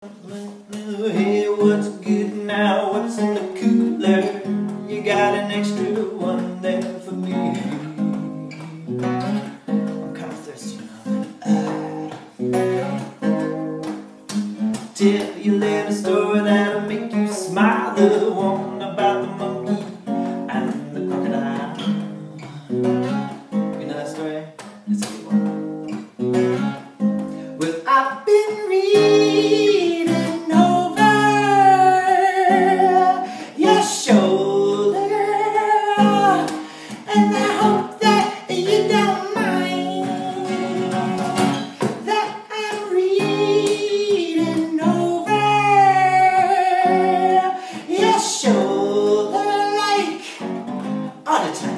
Hey, what's good now? What's in the cooler? You got an extra one there for me. I'm kind of thirsty now. Tell you a little story that'll make you smile. and I hope that you don't mind that I'm reading over your shoulder like all the time.